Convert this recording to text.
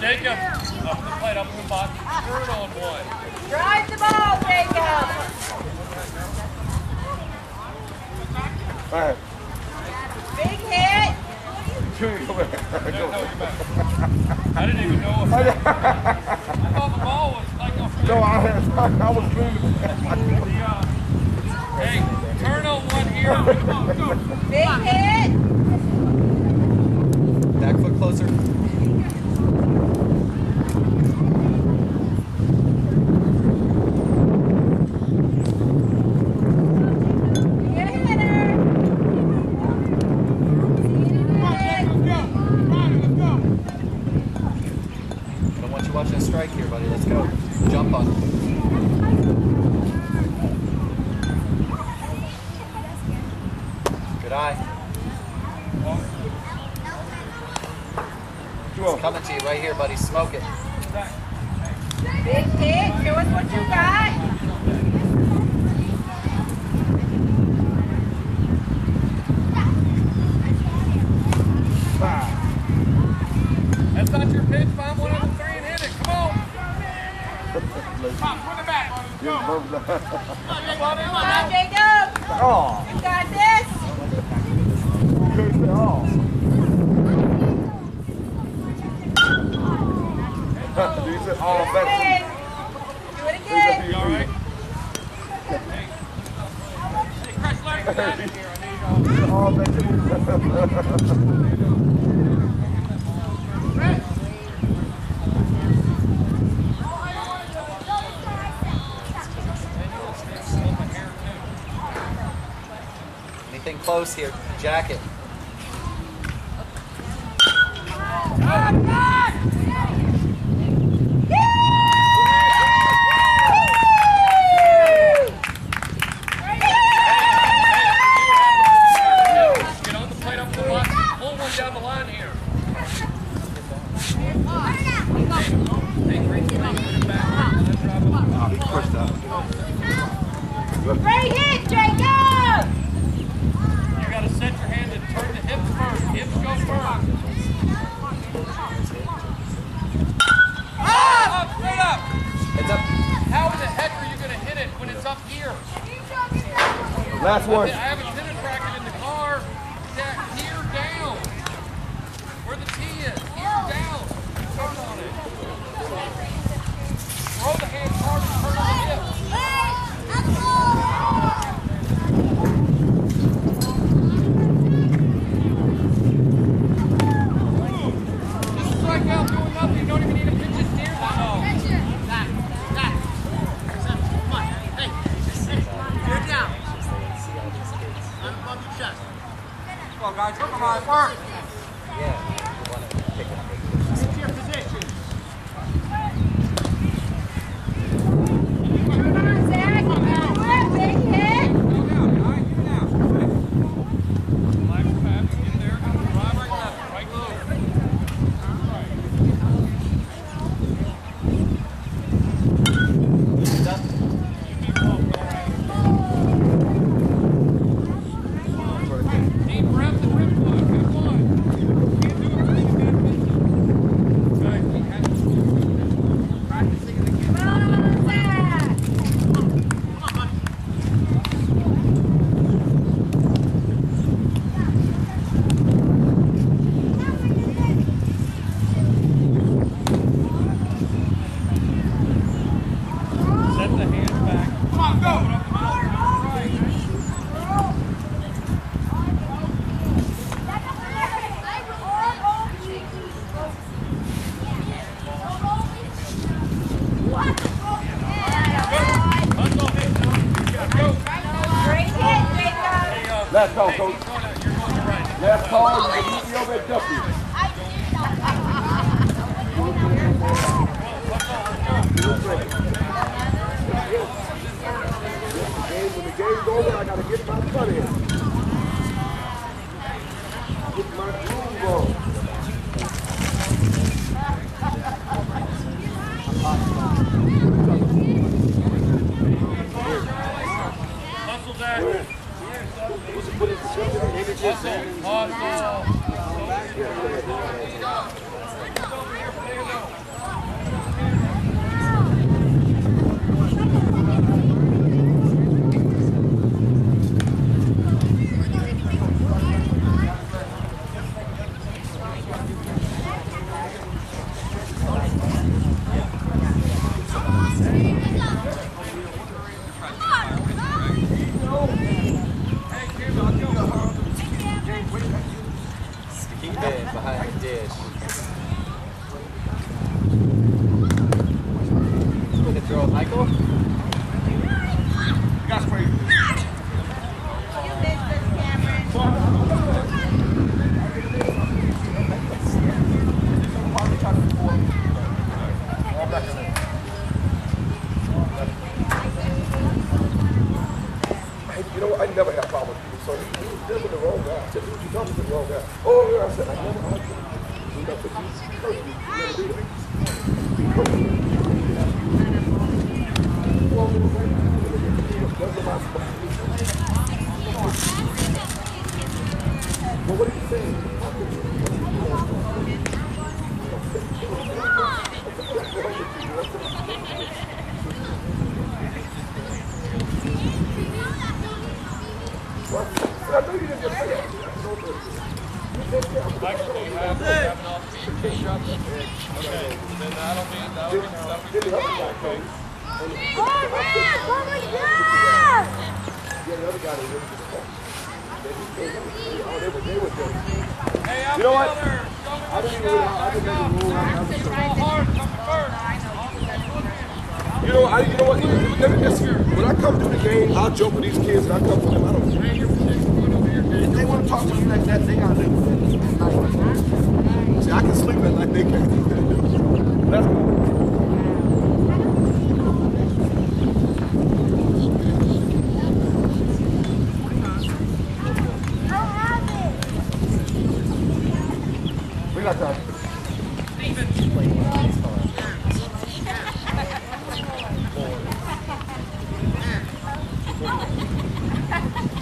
Jacob, up the plate, up the box. Turn on one. Drive the ball, Jacob. All right. Big hit. Junior, come here. No, Go. no, you're back. I didn't even know if I thought the ball was like off No, I, had, I was moving. the, uh, Hey, turn on one here. Come on, go. Big hit. Back foot closer. Get a hitter. I don't want you watching a strike here, buddy. Let's go. Jump on it. Good eye. Come on. Coming to you right here, buddy. Smoke it. Big hit. Show us what you got. That's not your pitch. Find one of the three and hit it. Come on. Just both the- Come on, Jacob. Oh, You got this. you couldn't say oh. you said all Big. better. Do it again. All right. Hey, it all. All. Anything close here? Jacket. Get on the plate up the box. Pull one down the line here. Hey, three, three, put it back. Let's drive it. Ah, he pushed out. Great hit, Jacob. Last one. have a tennis racket in the car. That here down. Where the tee is. Here down. Turn on it. Throw the hand hard and turn on the hip. Just strike out doing nothing. You don't even need to pitch it near the ball. Yeah. You want to pick it up. Come on, Zach. You can do it. Big hit. Left, left, get there. Right, right, left. Right there. Heads up. Deep breath and rip one. Good one. Can't do it till you get it. Good. He has to practicing it again. Come on, Zach. Set the hands back. Come on, go. Hustle, hit, Let's go. Great hit, Jacob. Hey, uh, Last call, hey, coach. you're going to- you're going to right. Last call. You can meet me over at Duffy. When the game's over, I gotta get my cut in. Put images in. behind the dish. got a problem. So he, he was dealing with the wrong guy. You the wrong guy. Oh, yeah, I said, I never heard you. You know, he's cursed me. Never did it. I You know what? When I come to the game, I'll joke with these kids and I come with them. I don't care. If they want to talk to me like that, they got to do it. See, I can sleep at night, they can't. That's cool. I'll have it. We got time.